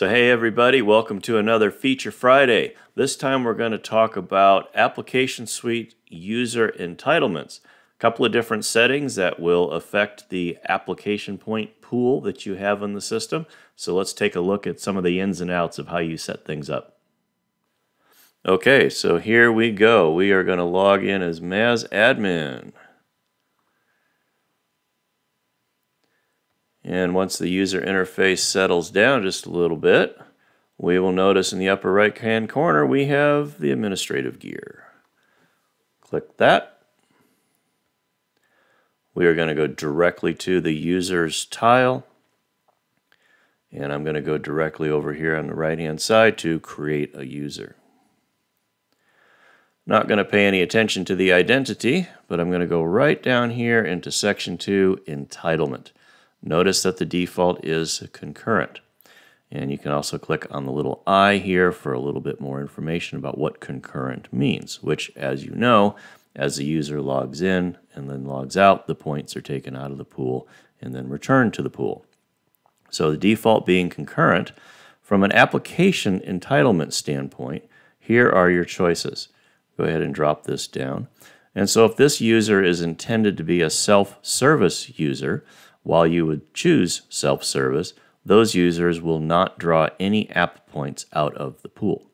So, hey everybody, welcome to another Feature Friday. This time we're going to talk about Application Suite user entitlements. A couple of different settings that will affect the application point pool that you have in the system. So, let's take a look at some of the ins and outs of how you set things up. Okay, so here we go. We are going to log in as MAS And once the user interface settles down just a little bit, we will notice in the upper right hand corner we have the administrative gear. Click that. We are going to go directly to the user's tile. And I'm going to go directly over here on the right hand side to create a user. Not going to pay any attention to the identity, but I'm going to go right down here into section 2, entitlement. Notice that the default is concurrent. And you can also click on the little I here for a little bit more information about what concurrent means, which, as you know, as the user logs in and then logs out, the points are taken out of the pool and then returned to the pool. So the default being concurrent, from an application entitlement standpoint, here are your choices. Go ahead and drop this down. And so if this user is intended to be a self-service user, while you would choose self-service, those users will not draw any app points out of the pool.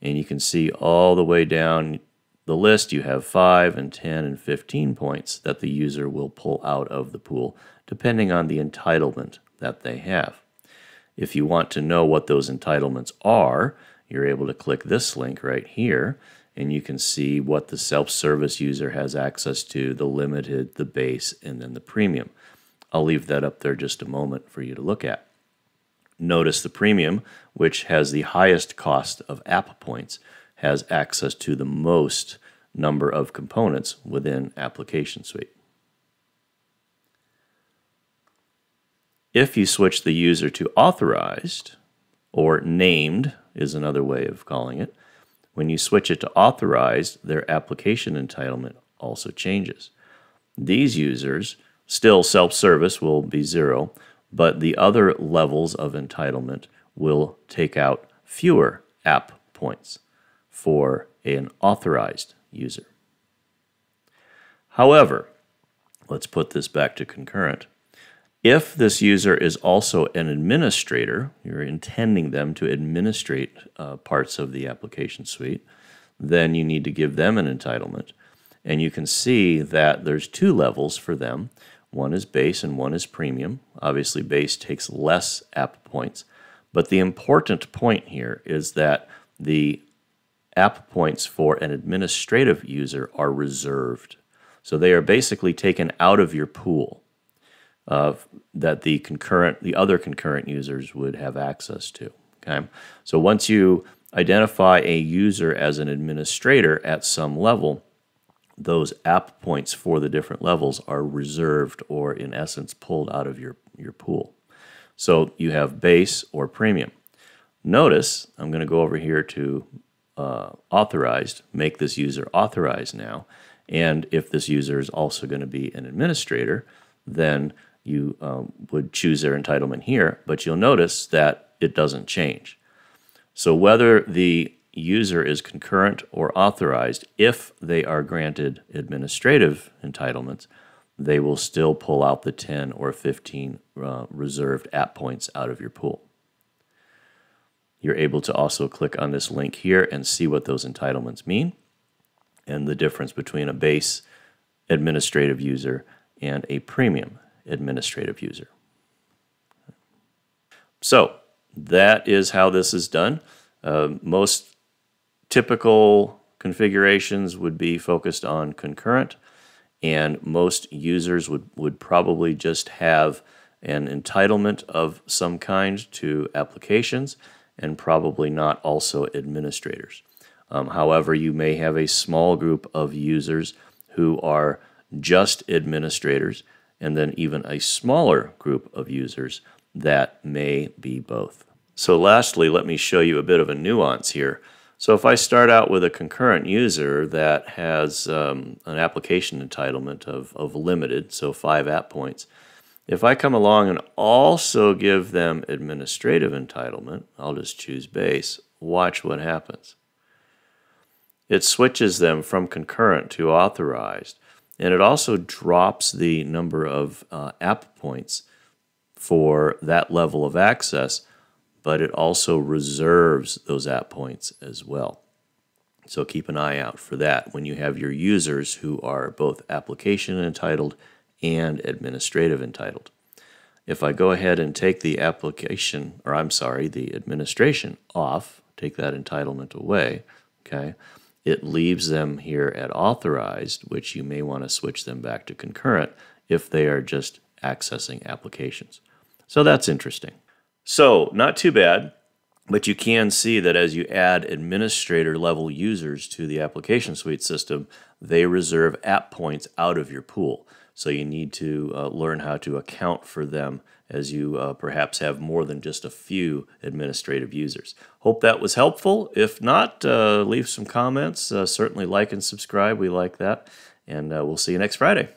And you can see all the way down the list you have 5 and 10 and 15 points that the user will pull out of the pool depending on the entitlement that they have. If you want to know what those entitlements are, you're able to click this link right here and you can see what the self-service user has access to, the limited, the base, and then the premium. I'll leave that up there just a moment for you to look at. Notice the premium, which has the highest cost of app points, has access to the most number of components within Application Suite. If you switch the user to authorized, or named is another way of calling it, when you switch it to authorized, their application entitlement also changes. These users Still, self-service will be zero, but the other levels of entitlement will take out fewer app points for an authorized user. However, let's put this back to concurrent. If this user is also an administrator, you're intending them to administrate uh, parts of the application suite, then you need to give them an entitlement. And you can see that there's two levels for them. One is base and one is premium. Obviously, base takes less app points. But the important point here is that the app points for an administrative user are reserved. So they are basically taken out of your pool uh, that the concurrent, the other concurrent users would have access to. Okay, so once you identify a user as an administrator at some level, those app points for the different levels are reserved or in essence pulled out of your, your pool. So you have base or premium. Notice I'm going to go over here to uh, authorized, make this user authorized now. And if this user is also going to be an administrator, then you um, would choose their entitlement here, but you'll notice that it doesn't change. So whether the user is concurrent or authorized, if they are granted administrative entitlements, they will still pull out the 10 or 15 uh, reserved app points out of your pool. You're able to also click on this link here and see what those entitlements mean and the difference between a base administrative user and a premium administrative user. So that is how this is done. Uh, most Typical configurations would be focused on concurrent, and most users would, would probably just have an entitlement of some kind to applications and probably not also administrators. Um, however, you may have a small group of users who are just administrators, and then even a smaller group of users that may be both. So lastly, let me show you a bit of a nuance here. So if I start out with a concurrent user that has um, an application entitlement of, of limited, so five app points, If I come along and also give them administrative entitlement, I'll just choose base, watch what happens. It switches them from concurrent to authorized, and it also drops the number of uh, app points for that level of access, but it also reserves those app points as well. So keep an eye out for that when you have your users who are both application entitled and administrative entitled. If I go ahead and take the application, or I'm sorry, the administration off, take that entitlement away, okay, it leaves them here at authorized, which you may want to switch them back to concurrent if they are just accessing applications. So that's interesting. So, not too bad. But you can see that as you add administrator level users to the application suite system, they reserve app points out of your pool. So you need to uh, learn how to account for them as you uh, perhaps have more than just a few administrative users. Hope that was helpful. If not, uh, leave some comments. Uh, certainly like and subscribe. We like that. And uh, we'll see you next Friday.